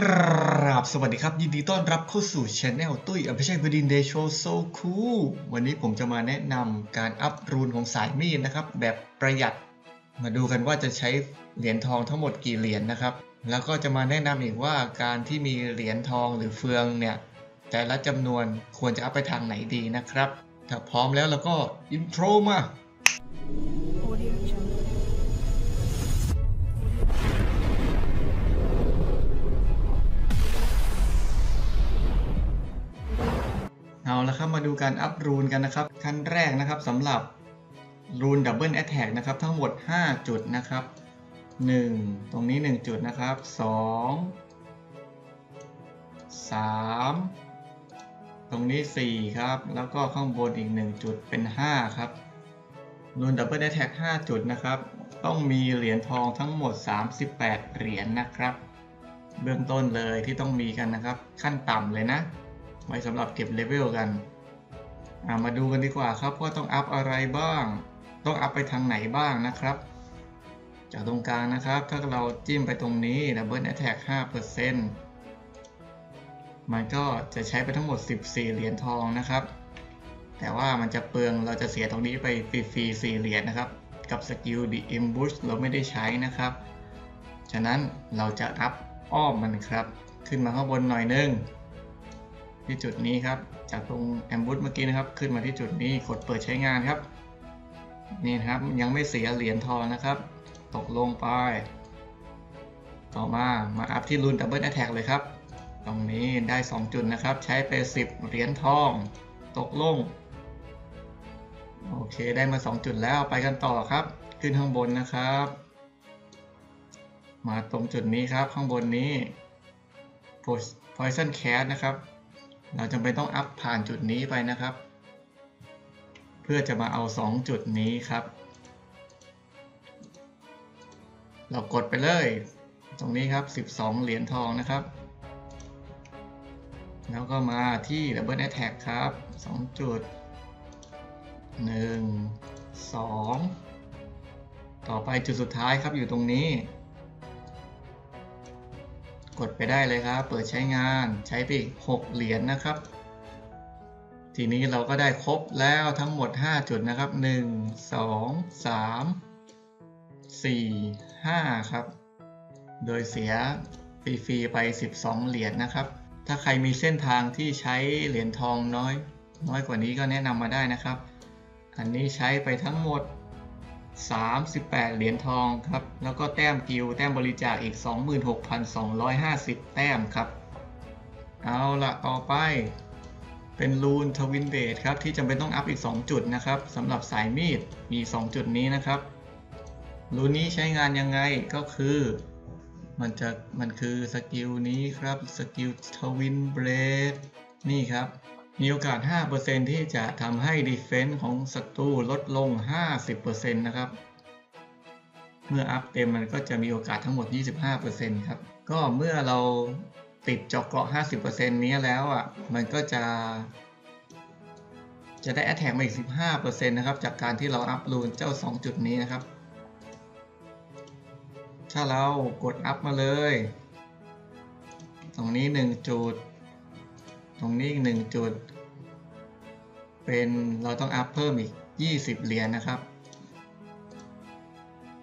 กราบสวัสดีครับ ยินดีต้อนรับเข้าสู่ channel ตุ้ยอภิเชษบดินเดโชโซคูวันนี้ผมจะมาแนะนำการอัพ rune ของสายมีดนะครับ แบบประหยัด มาดูกันว่าจะใช้เหรียญทองทั้งหมดกี่เหรียญนะครับ แล้วก็จะมาแนะนำอีกว่าการที่มีเหรียญทองหรือเฟืองเนี่ยแต่ละจำนวนควรจะอัพไปทางไหนดีนะครับ ถ้าพร้อมแล้วแล้วก็ intro มา เอาละครับมาดูการอัพ rune กันนะครับขั้นแรกนะครับสำหรับรูนดับเบิลแอ t แทกนะครับทั้งหมด 5 จุดนะครับ 1 ตรงนี้ 1 จุดนะครับ 2 3 ตรงนี้ 4 ครับ แล้วก็ข้างบนอีก 1 จุดเป็น 5 ครับรูนดับเบิลแอ t แทก5จุดนะครับ ต้องมีเหรียญทองทั้งหมด 38 เหรียญนะครับ เบื้องต้นเลยที่ต้องมีกันนะครับ ขั้นต่ำเลยนะ ไว้สำหรับเก็บเลเวลกันามาดูกันดีกว่าครับว่าต้องอัพอะไรบ้าง ต้องอัพไปทางไหนบ้างนะครับ จากตรงกลางนะครับ ถ้าเราจิ้มไปตรงนี้ Double Attack 5%มันก็จะใช้ไปทั้งหมด 14 เหรียญทองนะครับ แต่ว่ามันจะเปลืองเราจะเสียตรงนี้ไปฟรีๆ4เหรียญนะครับ กับสกิล The Ambush เราไม่ได้ใช้นะครับ ฉะนั้นเราจะอัพอ้อมมันครับ ขึ้นมาข้างบนหน่อยนึง ที่จุดนี้ครับ จากตรง ambush เมื่อกี้นะครับ ขึ้นมาที่จุดนี้กดเปิดใช้งานครับ นี่นะครับยังไม่เสียเหรียญทองนะครับ ตกลงไป ต่อมามาอัพที่รูนดับเบิลแอ t แทกเลยครับ ตรงนี้ได้ 2 จุดนะครับ ใช้ไป 10 เหรียญทอง ตกลง โอเคได้มา 2 จุดแล้วไปกันต่อครับ ขึ้นข้างบนนะครับ มาตรงจุดนี้ครับข้างบนนี้ Poison Cat นะครับ เราจำเป็นต้องอัพผ่านจุดนี้ไปนะครับ เพื่อจะมาเอา 2 จุดนี้ครับ เรากดไปเลย ตรงนี้ครับ 12 เหรียญทองนะครับ แล้วก็มาที่ Double Attack ครับ 2 จุด 1 2 ต่อไปจุดสุดท้ายครับอยู่ตรงนี้ กดไปได้เลยครับ เปิดใช้งานใช้ไปอีก6เหรียญนนะครับ ทีนี้เราก็ได้ครบแล้วทั้งหมด 5 จุดนะครับ 1 2 3 4 5 ครับ โดยเสียฟรีๆไป 12 เหรียญนนะครับ ถ้าใครมีเส้นทางที่ใช้เหรียญทองน้อย น้อยกว่านี้ก็แนะนำมาได้นะครับ อันนี้ใช้ไปทั้งหมด 38 เหรียญทองครับ แล้วก็แต้มกิลด์แต้มบริจาคอีก 26,250 แต้มครับ เอาละต่อไป เป็นรูนทวินเบดครับ ที่จำเป็นต้องอัพอีก 2 จุดนะครับสำหรับสายมีดมี 2 จุดนี้นะครับrune นี้ใช้งานยังไงก็คือมันจะมันคือ skill นี้ครับ skill twin blade นี่ครับ มีโอกาส 5%ที่จะทำให้ Defense ของศัตรูลดลง 50%นะครับ เมื่ออัพเต็มมันก็จะมีโอกาสทั้งหมด 25%ครับ ก็เมื่อเราติดเจาะเกราะ 50%นี้แล้วอะ มันก็จะ จะได้ Attack มาอีก 15%นะครับ จากการที่เราอัพรูนเจ้า 2 จุดนี้นะครับ ถ้าเรากดอัพมาเลย ตรงนี้ 1 จุด ตรงนี้อีกหนึ่งจุด เป็นเราต้องอัพเพิ่มอีก 20 เหรียญนะครับ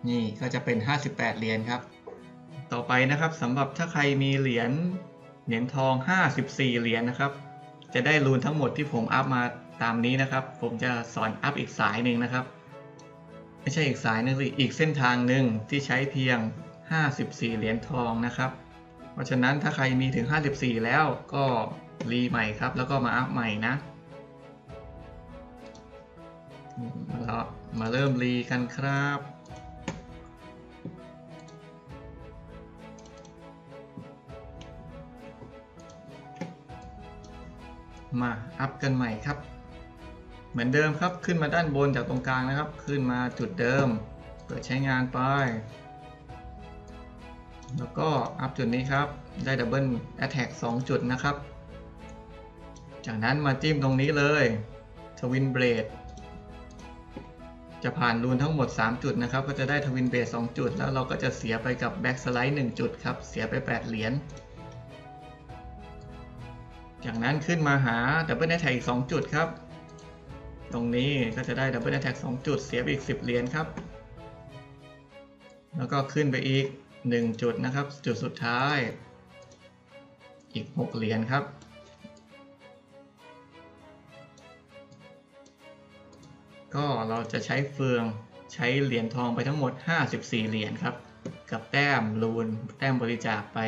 นี่ก็จะเป็น 58 เหรียญครับ ต่อไปนะครับสำหรับถ้าใครมีเหรียญเหรียญทอง 54 เหรียญนะครับ จะได้รูนทั้งหมดที่ผมอัพมาตามนี้นะครับ ผมจะสอนอัพอีกสายหนึ่งนะครับ ไม่ใช่อีกสายหนึงสิอีกเส้นทางหนึ่งที่ใช้เพียง 54 เหรียญทองนะครับ เพราะฉะนั้นถ้าใครมีถึง 54 แล้วก็ รีใหม่ครับ แล้วก็มาอัพใหม่นะเรามาเริ่มรีกันครับ มาอัพกันใหม่ครับ เหมือนเดิมครับ ขึ้นมาด้านบนจากตรงกลางนะครับ ขึ้นมาจุดเดิม เปิดใช้งานไปแล้วก็อัพจุดนี้ครับ ได้ดับเบิลแอ t แทก2จุดนะครับ จากนั้นมาจิ้มตรงนี้เลย twin blade จะผ่าน rune ทั้งหมด 3 จุดนะครับ ก็จะได้ twin blade 2จุด แล้วเราก็จะเสียไปกับ back slide 1จุดครับ เสียไป 8 เหรียญ จากนั้นขึ้นมาหาดับเบิล a t แท็กอีก 2 จุดครับ ตรงนี้ก็จะได้ดับเบิล a t แท็ก2จุด เสียไปอีก 10 เหรียญครับ แล้วก็ขึ้นไปอีก 1 จุดนะครับ จุดสุดท้าย อีก 6 เหรียญครับ ก็เราจะใช้เฟืองใช้เหรียญทองไปทั้งหมด 54 เหรียญครับ กับแต้ม runeแต้มบริจาคไป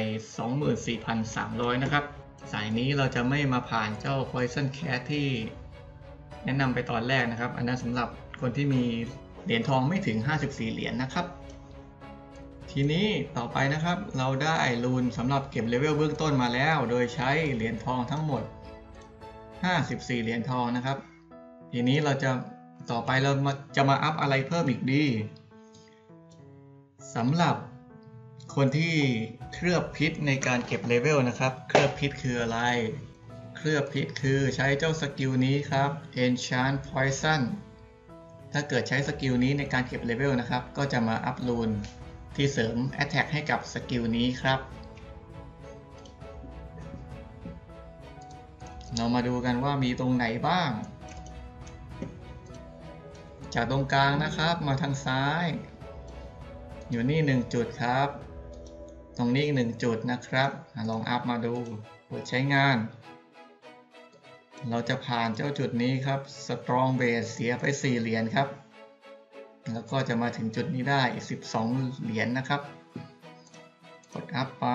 24,300 นะครับ สายนี้เราจะไม่มาผ่านเจ้า Poison Cat ที่แนะนำไปตอนแรกนะครับ อันนั้นสำหรับคนที่มีเหรียญทองไม่ถึง 54 เหรียญนะครับ ทีนี้ต่อไปนะครับเราได้รูนสำหรับเก็บเลเวลเบื้องต้นมาแล้ว โดยใช้เหรียญทองทั้งหมด 54 เหรียญทองนะครับ ทีนี้เราจะ ต่อไปเรามาจะมาอัพอะไรเพิ่มอีกดีสำหรับคนที่เคลือบพิษในการเก็บเลเวลนะครับ เคลือบพิษคืออะไร เคลือบพิษคือใช้เจ้า skill นี้ครับ Enchant Poison ถ้าเกิดใช้ skill นี้ในการเก็บเลเวลนะครับ ก็จะมาอัพ rune ที่เสริม Attack ให้กับ skill นี้ครับ เรามาดูกันว่ามีตรงไหนบ้าง จากตรงกลางนะครับมาทางซ้าย อยู่นี่หนึ่งจุดครับ ตรงนี้อีกหนึ่งจุดนะครับ ลองอัพมาดูเปิดใช้งาน เราจะผ่านเจ้าจุดนี้ครับ Strong Base เสียไป 4 เหรียญครับ แล้วก็จะมาถึงจุดนี้ได้ 12 เหรียญนะครับ กดอัพไป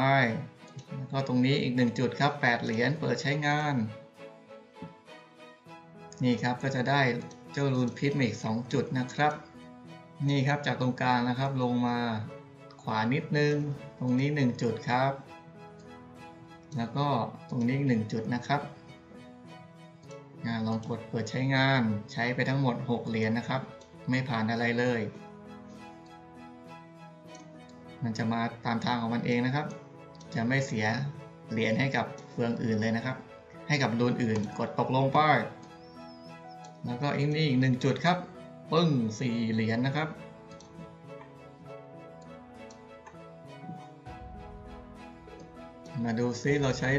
แล้วก็ตรงนี้อีก 1 จุดครับ 8 เหรียญเปิดใช้งาน นี่ครับก็จะได้ เจ้ารูนพิษมาอีก2จุดนะครับ นี่ครับจากตรงกลางนะครับลงมาขวานิดนึง ตรงนี้ 1 จุดครับ แล้วก็ตรงนี้อีก1จุดนะครับลองกดเปิดใช้งานใช้ไปทั้งหมด 6 เหรียญนะครับ ไม่ผ่านอะไรเลย มันจะมาตามทางของมันเองนะครับ จะไม่เสียเหรียญให้กับเฟืองอื่นเลยนะครับ ให้กับรูนอื่นกดตกลงไป แล้วก็อีกนี่อีกหนึ่งจุดครับ ปึ้งสี่เหรียญนะครับ มาดูซิเราใช้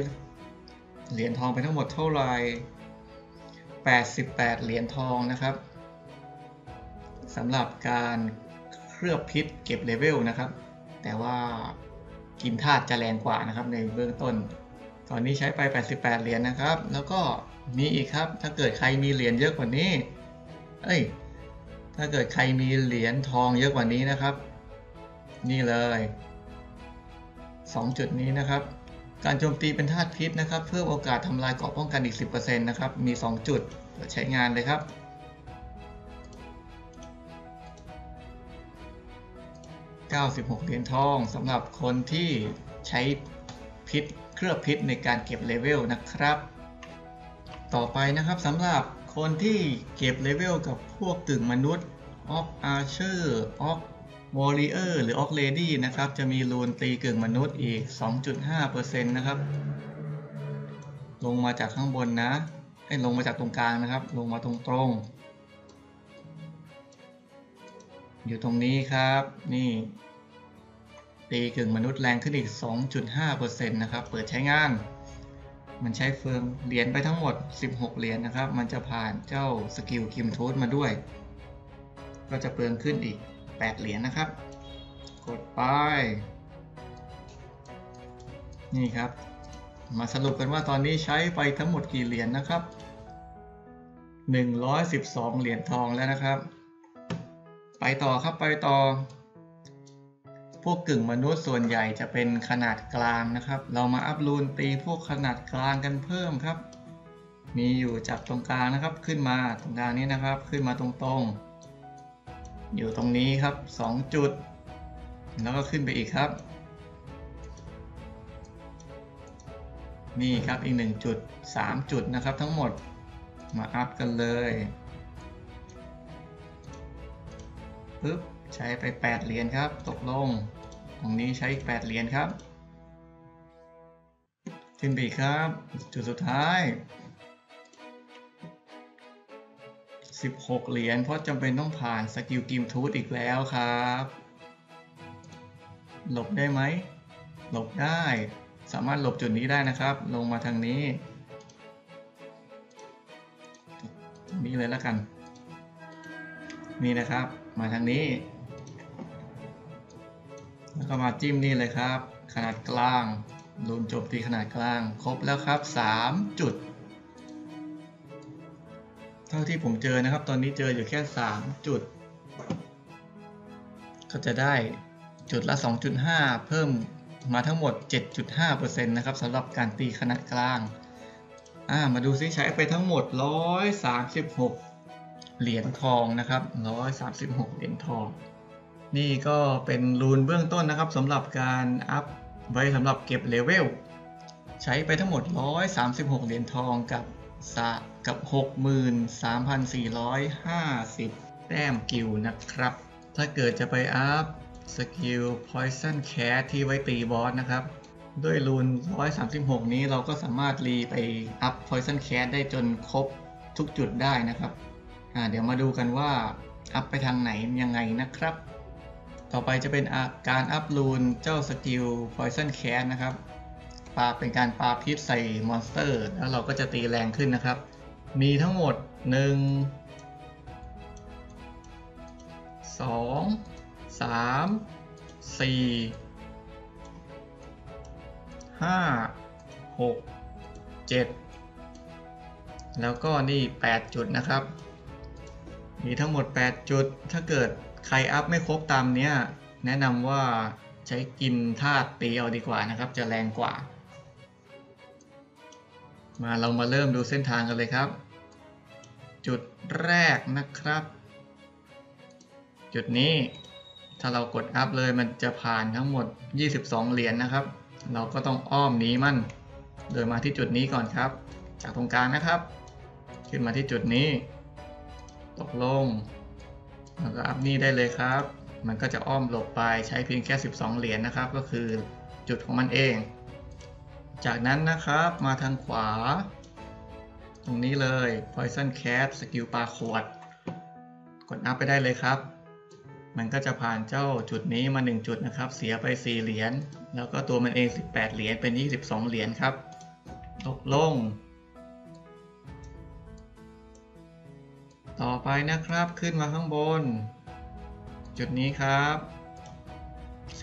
เหรียญทองไปทั้งหมดเท่าไหร่88 เหรียญทองนะครับสำหรับการเคลือบพิษเก็บเลเวลนะครับ แต่ว่ากินธาตุจะแรงกว่านะครับในเบื้องต้น ตอนนี้ใช้ไป 88 เหรียญนะครับ แล้วก็มีอีกครับ ถ้าเกิดใครมีเหรียญเยอะกว่านี้ เอ้ย ถ้าเกิดใครมีเหรียญทองเยอะกว่านี้นะครับ นี่เลย 2 จุดนี้นะครับ การโจมตีเป็นธาตุพิษนะครับ เพิ่มโอกาสทำลายเกราะป้องกันอีก 10%นะครับ มี 2 จุดเปิดใช้งานเลยครับ96เหรียญทองสำหรับคนที่ใช้ พิษ เคลือบพิษในการเก็บเลเวลนะครับ ต่อไปนะครับสำหรับคนที่เก็บเลเวลกับพวกกึ่งมนุษย์ orc archer orc warrior หรือ orc lady นะครับ จะมี rune ตีกึ่งมนุษย์อีก 2.5%นะครับ ลงมาจากข้างบนนะให้ลงมาจากตรงกลางนะครับ ลงมาตรงๆอยู่ตรงนี้ครับ นี่ ตีกึ่งมนุษย์แรงขึ้นอีก 2.5%นะครับ เปิดใช้งาน มันใช้เฟืองเหรียญไปทั้งหมด 16 เหรียญนะครับ มันจะผ่านเจ้าสกิลกิมโทูธมาด้วย ก็จะเปลืองขึ้นอีก 8 เหรียญนะครับ กดไป นี่ครับ มาสรุปกันว่าตอนนี้ใช้ไปทั้งหมดกี่เหรียญนะครับ 112 เหรียญทองแล้วนะครับ ไปต่อครับไปต่อ พวกกึ่งมนุษย์ส่วนใหญ่จะเป็นขนาดกลางนะครับ เรามาอัพรูนตีพวกขนาดกลางกันเพิ่มครับ มีอยู่จากตรงกลางนะครับขึ้นมาตรงกลางนี้นะครับ ขึ้นมาตรงๆ อยู่ตรงนี้ครับ 2 จุด แล้วก็ขึ้นไปอีกครับ นี่ครับอีก1จุด3จุดนะครับทั้งหมดมาอัพกันเลยปึ๊บ ใช้ไป 8 เหรียญครับ ตกลงตรงนี้ใช้อีก 8 เหรียญครับ ขึ้นไปครับ จุดสุดท้าย 16 เหรียญเพราะจำเป็นต้องผ่านสกิล Grimtooth อีกแล้วครับ หลบได้ไหม หลบได้ สามารถหลบจุดนี้ได้นะครับ ลงมาทางนี้ตรงนี้เลยแล้วกัน นี่นะครับ มาทางนี้ ก็มาจิ้มนี่เลยครับ ขนาดกลางรูนจมตีขนาดกลาง ครบแล้วครับ 3 จุด เท่าที่ผมเจอนะครับ ตอนนี้เจออยู่แค่ 3 จุด ก็จะได้จุดละ 2.5 เพิ่มมาทั้งหมด 7.5%นะครับสำหรับการตีขนาดกลางามาดูซิใช้ไปทั้งหมด 136 เหรียญทองนะครับ 136 เหรียญทอง นี่ก็เป็นรูนเบื้องต้นนะครับสำหรับการอัพไว้สำหรับเก็บเลเวล ใช้ไปทั้งหมด 136 เหรียญทองกับสะกับ 63,450 แต้มกิลด์นะครับ ถ้าเกิดจะไปอัพสกิล Poison Cat ที่ไว้ตีบอสนะครับ ด้วยรูน 136 นี้เราก็สามารถรีไปอัพ Poison Cat ได้จนครบทุกจุดได้นะครับ เดี๋ยวมาดูกันว่าอัพไปทางไหนยังไงนะครับ ต่อไปจะเป็นการอัพรูนเจ้าสกิล Poison Cat นะครับปาเป็นการปาพิษใส่มอนสเตอร์ แล้วเราก็จะตีแรงขึ้นนะครับ มีทั้งหมด 1 2 3 4 5 6 7 แล้วก็นี่ 8 จุดนะครับ มีทั้งหมด 8 จุดถ้าเกิด ใครอัพไม่ครบตามเนี้ยแนะนำว่าใช้กินธาตุตีเอาดีกว่านะครับ จะแรงกว่า มาเรามาเริ่มดูเส้นทางกันเลยครับ จุดแรกนะครับ จุดนี้ถ้าเรากดอัพเลยมันจะผ่านทั้งหมด 22 เหรียญนนะครับ เราก็ต้องอ้อมหนี้มันโดยมาที่จุดนี้ก่อนครับ จากตรงกลางนะครับ ขึ้นมาที่จุดนี้ ตกลง แล้วก็อัพนี่ได้เลยครับ มันก็จะอ้อมหลบไปใช้เพียงแค่ 12 เหรียญนะครับ ก็คือจุดของมันเอง จากนั้นนะครับมาทางขวา ตรงนี้เลย Poison Cat สกิลปาขวด กดอัพไปได้เลยครับ มันก็จะผ่านเจ้าจุดนี้มา 1 จุดนะครับ เสียไป 4 เหรียญ แล้วก็ตัวมันเอง 18 เหรียญ เป็น 22 เหรียญครับตกลง ต่อไปนะครับขึ้นมาข้างบน จุดนี้ครับ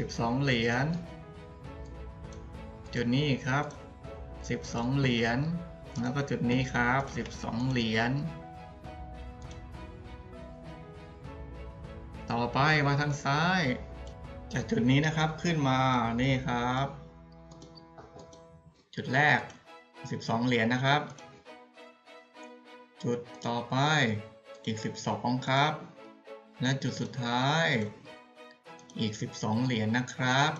12 เหรียญ จุดนี้ครับ 12 เหรียญ แล้วก็จุดนี้ครับ 12 เหรียญ ต่อไปมาทางซ้าย จากจุดนี้นะครับขึ้นมา นี่ครับ จุดแรก 12 เหรียญนะครับจุดต่อไป อีก 12 ครับ และจุดสุดท้าย อีก 12 เหรียญนะครับ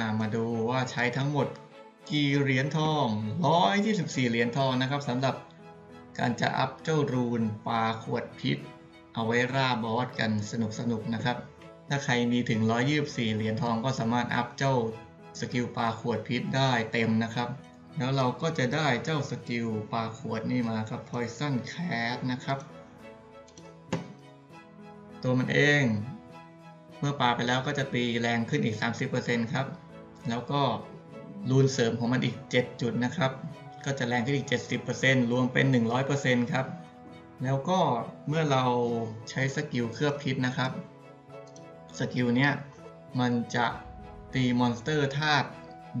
ามาดูว่าใช้ทั้งหมดกี่เหรียญทอง 124 เหรียญทองนะครับสำหรับการจะอัพเจ้ารูนปลาขวดพิษ เอาไว้ล่าบอสกันสนุกๆนะครับ ถ้าใครมีถึง 124 เหรียญทองก็สามารถอัพเจ้าสกิลปาขวดพิษได้เต็มนะครับ แล้วเราก็จะได้เจ้าสกิลปาขวดนี่มาครับ Poison Cat นะครับ ตัวมันเอง เมื่อปาไปแล้วก็จะตีแรงขึ้นอีก 30%ครับ แล้วก็รูนเสริมของมันอีก 7 จุดนะครับ ก็จะแรงขึ้นอีก 70%รวมเป็น 100%ครับ แล้วก็เมื่อเราใช้สกิลเคลือบพิษนะครับ สกิลเนี้ยมันจะตีมอนสเตอร์ธาตุ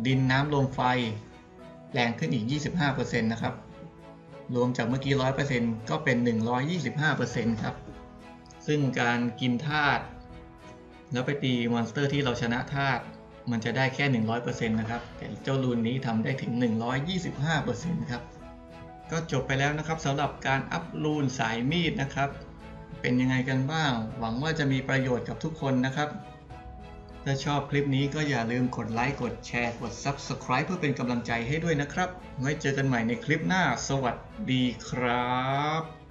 ดินน้ำลมไฟ แรงขึ้นอีก 25%นะครับ รวมจากเมื่อกี้ 100%ก็เป็น 125%ครับ ซึ่งการกินธาตุแล้วไปตีมอนสเตอร์ที่เราชนะธาตุมันจะได้แค่ 100%นะครับ แต่เจ้ารูนนี้ทำได้ถึง 125%ครับ ก็จบไปแล้วนะครับสำหรับการอัพรูนสายมีดนะครับ เป็นยังไงกันบ้าง หวังว่าจะมีประโยชน์กับทุกคนนะครับ ถ้าชอบคลิปนี้ก็อย่าลืมกดไลค์กดแชร์กด Subscribe เพื่อเป็นกำลังใจให้ด้วยนะครับ ไว้เจอกันใหม่ในคลิปหน้า สวัสดีครับ